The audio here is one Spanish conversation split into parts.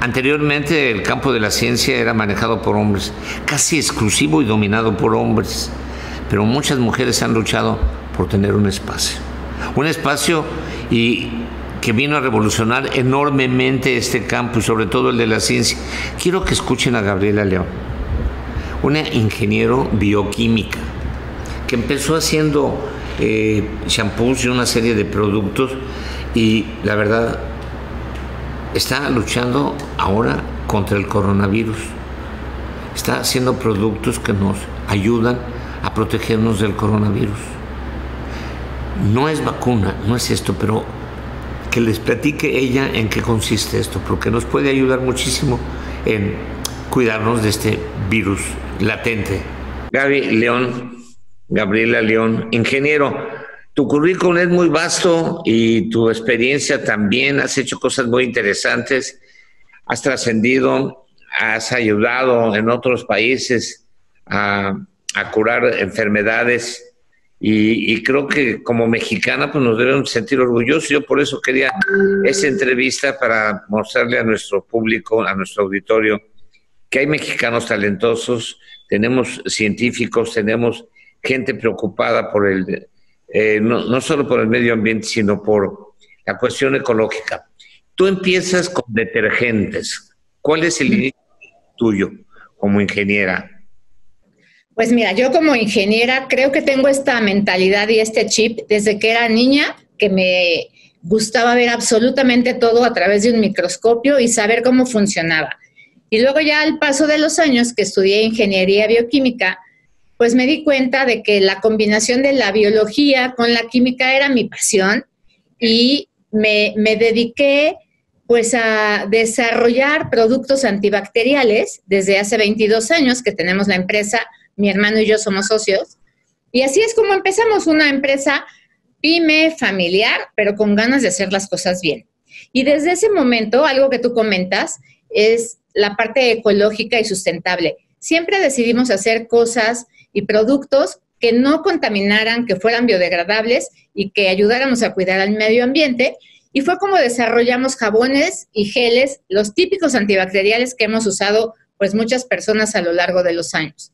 Anteriormente el campo de la ciencia era manejado por hombres, casi exclusivo y dominado por hombres, pero muchas mujeres han luchado por tener un espacio. Un espacio y que vino a revolucionar enormemente este campo y sobre todo el de la ciencia. Quiero que escuchen a Gabriela León, una ingeniero bioquímica que empezó haciendo eh, shampoos y una serie de productos y la verdad está luchando ahora contra el coronavirus. Está haciendo productos que nos ayudan a protegernos del coronavirus. No es vacuna, no es esto, pero que les platique ella en qué consiste esto, porque nos puede ayudar muchísimo en cuidarnos de este virus latente. Gaby León, Gabriela León, ingeniero, tu currículum es muy vasto y tu experiencia también, has hecho cosas muy interesantes, has trascendido, has ayudado en otros países a, curar enfermedades y, creo que como mexicana pues nos debemos sentir orgullosos. Yo por eso quería esa entrevista para mostrarle a nuestro público, a nuestro auditorio, que hay mexicanos talentosos, tenemos científicos, tenemos gente preocupada por el, eh, no, no solo por el medio ambiente, sino por la cuestión ecológica. Tú empiezas con detergentes. ¿Cuál es el inicio tuyo como ingeniera? Pues mira, yo como ingeniera creo que tengo esta mentalidad y este chip desde que era niña, que me gustaba ver absolutamente todo a través de un microscopio y saber cómo funcionaba. Y luego ya al paso de los años que estudié ingeniería bioquímica, pues me di cuenta de que la combinación de la biología con la química era mi pasión y me, me dediqué pues a desarrollar productos antibacteriales desde hace 22 años que tenemos la empresa mi hermano y yo somos socios. Y así es como empezamos una empresa pyme, familiar, pero con ganas de hacer las cosas bien. Y desde ese momento, algo que tú comentas es la parte ecológica y sustentable. Siempre decidimos hacer cosas y productos que no contaminaran, que fueran biodegradables y que ayudáramos a cuidar al medio ambiente. Y fue como desarrollamos jabones y geles, los típicos antibacteriales que hemos usado pues muchas personas a lo largo de los años.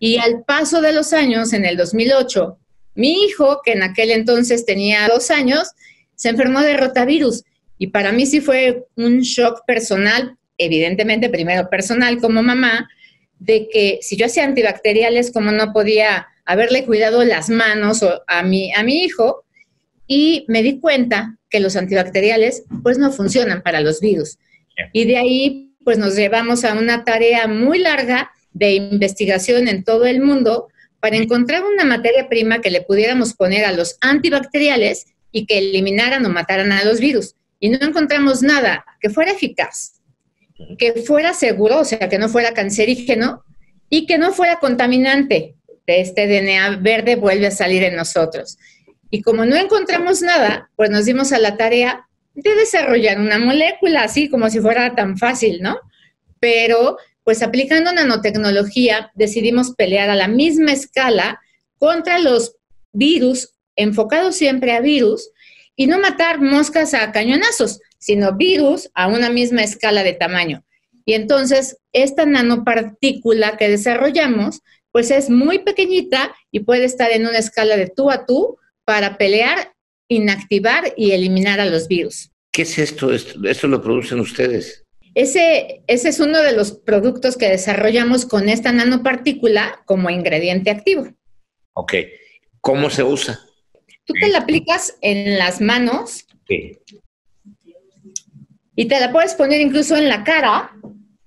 Y al paso de los años, en el 2008, mi hijo, que en aquel entonces tenía dos años, se enfermó de rotavirus. Y para mí sí fue un shock personal, evidentemente primero personal como mamá, de que si yo hacía antibacteriales, como no podía haberle cuidado las manos a mi, a mi hijo, y me di cuenta que los antibacteriales pues no funcionan para los virus. Y de ahí pues nos llevamos a una tarea muy larga de investigación en todo el mundo para encontrar una materia prima que le pudiéramos poner a los antibacteriales y que eliminaran o mataran a los virus. Y no encontramos nada que fuera eficaz, que fuera seguro, o sea, que no fuera cancerígeno y que no fuera contaminante. De este DNA verde vuelve a salir en nosotros. Y como no encontramos nada, pues nos dimos a la tarea de desarrollar una molécula, así como si fuera tan fácil, ¿no? Pero pues aplicando nanotecnología decidimos pelear a la misma escala contra los virus, enfocados siempre a virus, y no matar moscas a cañonazos, sino virus a una misma escala de tamaño. Y entonces, esta nanopartícula que desarrollamos, pues es muy pequeñita y puede estar en una escala de tú a tú para pelear, inactivar y eliminar a los virus. ¿Qué es esto? Esto, esto lo producen ustedes. Ese, ese es uno de los productos que desarrollamos con esta nanopartícula como ingrediente activo. Ok. ¿Cómo se usa? Tú te la aplicas en las manos. Sí. Y te la puedes poner incluso en la cara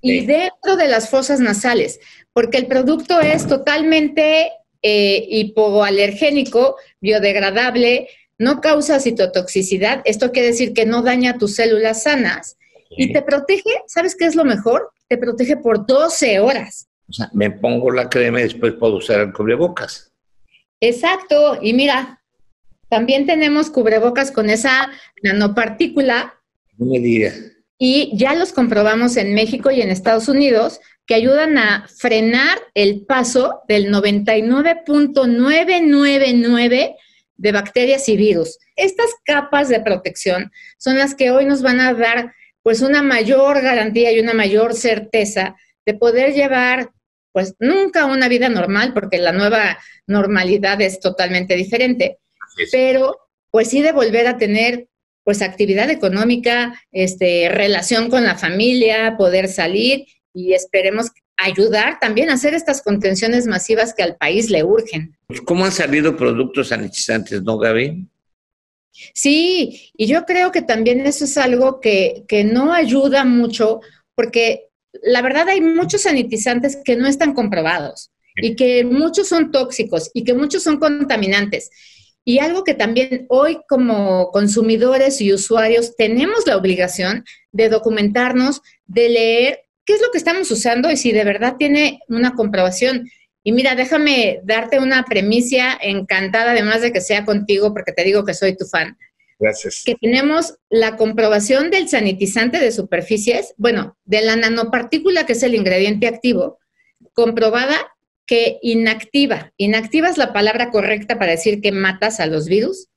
y dentro de las fosas nasales, porque el producto es totalmente eh, hipoalergénico, biodegradable, no causa citotoxicidad. Esto quiere decir que no daña tus células sanas y te protege, ¿sabes qué es lo mejor? Te protege por 12 horas. O sea, me pongo la crema y después puedo usar el cubrebocas. Exacto. Y mira, también tenemos cubrebocas con esa nanopartícula. No me digas. Y ya los comprobamos en México y en Estados Unidos que ayudan a frenar el paso del 99.999 de bacterias y virus. Estas capas de protección son las que hoy nos van a dar pues una mayor garantía y una mayor certeza de poder llevar pues nunca una vida normal, porque la nueva normalidad es totalmente diferente, pero pues sí de volver a tener pues actividad económica, este, relación con la familia, poder salir y esperemos ayudar también a hacer estas contenciones masivas que al país le urgen. ¿Cómo han salido productos sanitizantes, no, Gaby? Sí, y yo creo que también eso es algo que, que no ayuda mucho porque la verdad hay muchos sanitizantes que no están comprobados y que muchos son tóxicos y que muchos son contaminantes. Y algo que también hoy como consumidores y usuarios tenemos la obligación de documentarnos, de leer qué es lo que estamos usando y si de verdad tiene una comprobación. Y mira, déjame darte una premicia encantada, además de que sea contigo, porque te digo que soy tu fan. Gracias. Que tenemos la comprobación del sanitizante de superficies, bueno, de la nanopartícula que es el ingrediente activo, comprobada que inactiva, inactiva es la palabra correcta para decir que matas a los virus,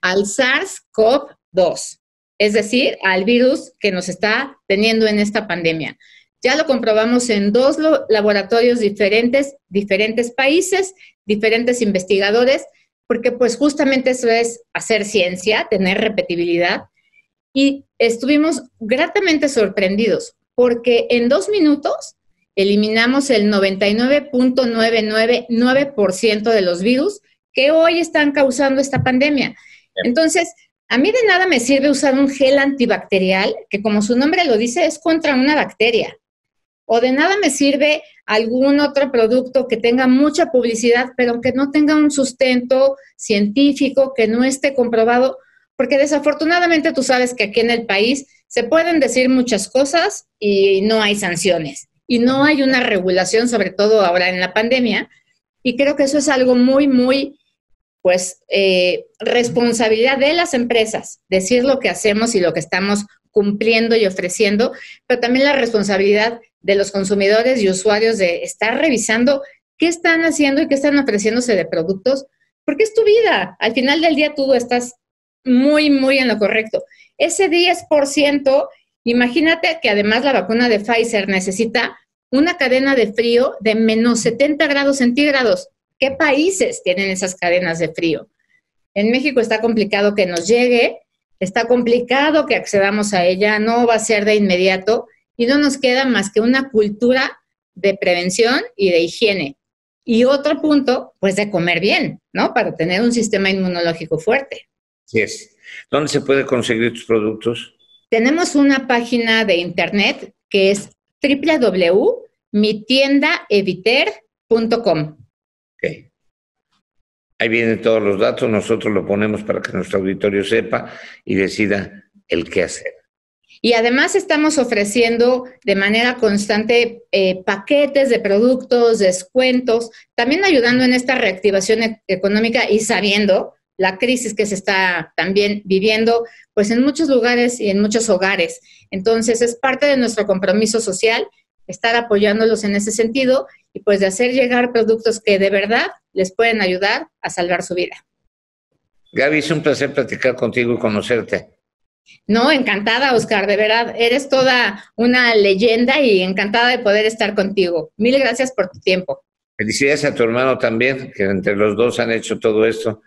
al SARS-CoV-2, es decir, al virus que nos está teniendo en esta pandemia. Ya lo comprobamos en dos laboratorios diferentes, diferentes países, diferentes investigadores, porque pues justamente eso es hacer ciencia, tener repetibilidad. Y estuvimos gratamente sorprendidos, porque en dos minutos eliminamos el 99.999% de los virus que hoy están causando esta pandemia. Entonces, a mí de nada me sirve usar un gel antibacterial, que como su nombre lo dice, es contra una bacteria. O de nada me sirve algún otro producto que tenga mucha publicidad, pero que no tenga un sustento científico, que no esté comprobado, porque desafortunadamente tú sabes que aquí en el país se pueden decir muchas cosas y no hay sanciones y no hay una regulación, sobre todo ahora en la pandemia, y creo que eso es algo muy, muy, pues, eh, responsabilidad de las empresas, decir lo que hacemos y lo que estamos cumpliendo y ofreciendo, pero también la responsabilidad de los consumidores y usuarios de estar revisando qué están haciendo y qué están ofreciéndose de productos, porque es tu vida. Al final del día tú estás muy, muy en lo correcto. Ese 10%, imagínate que además la vacuna de Pfizer necesita una cadena de frío de menos 70 grados centígrados. ¿Qué países tienen esas cadenas de frío? En México está complicado que nos llegue, está complicado que accedamos a ella, no va a ser de inmediato y no nos queda más que una cultura de prevención y de higiene. Y otro punto, pues de comer bien, ¿no? Para tener un sistema inmunológico fuerte. Sí es. ¿Dónde se puede conseguir tus productos? Tenemos una página de internet que es www.mitiendaeviter.com. Ok. Ahí vienen todos los datos, nosotros lo ponemos para que nuestro auditorio sepa y decida el qué hacer. Y además estamos ofreciendo de manera constante eh, paquetes de productos, descuentos, también ayudando en esta reactivación e-, económica y sabiendo la crisis que se está también viviendo, pues en muchos lugares y en muchos hogares. Entonces es parte de nuestro compromiso social estar apoyándolos en ese sentido y pues de hacer llegar productos que de verdad les pueden ayudar a salvar su vida. Gaby, es un placer platicar contigo y conocerte. No, encantada, Oscar, de verdad, eres toda una leyenda y encantada de poder estar contigo. Mil gracias por tu tiempo. Felicidades a tu hermano también, que entre los dos han hecho todo esto